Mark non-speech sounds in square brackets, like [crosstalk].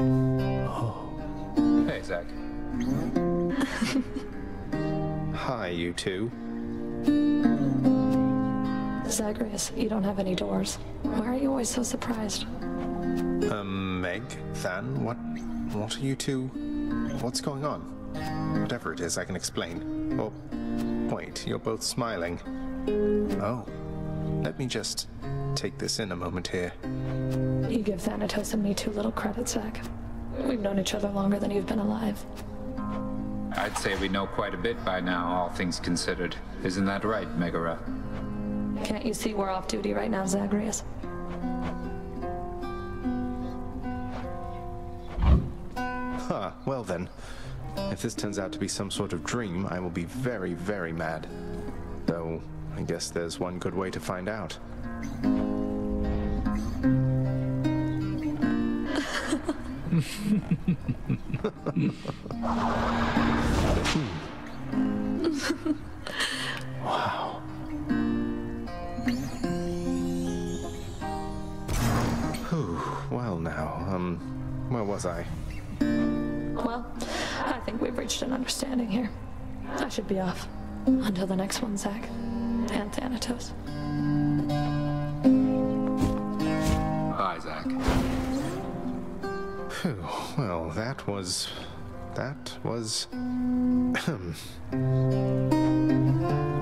Hey, Zag. [laughs] Hi, you two. Zagreus, you don't have any doors. Why are you always so surprised? Um, Meg, Than, what, what are you two? What's going on? Whatever it is, I can explain. Oh, wait, you're both smiling. Oh, let me just take this in a moment here. You give Thanatos and me too little credit, Zag. We've known each other longer than you've been alive. I'd say we know quite a bit by now, all things considered. Isn't that right, Megaera? Can't you see we're off duty right now, Zagreus? Huh, well then. If this turns out to be some sort of dream, I will be very, very mad. Though, I guess there's one good way to find out. Wow. Whew, well now, um, where was I? Well, I think we've reached an understanding here. I should be off. Until the next one, Zag. And Thanatos. Zag. Well, that was. That was. [clears throat] Hmm.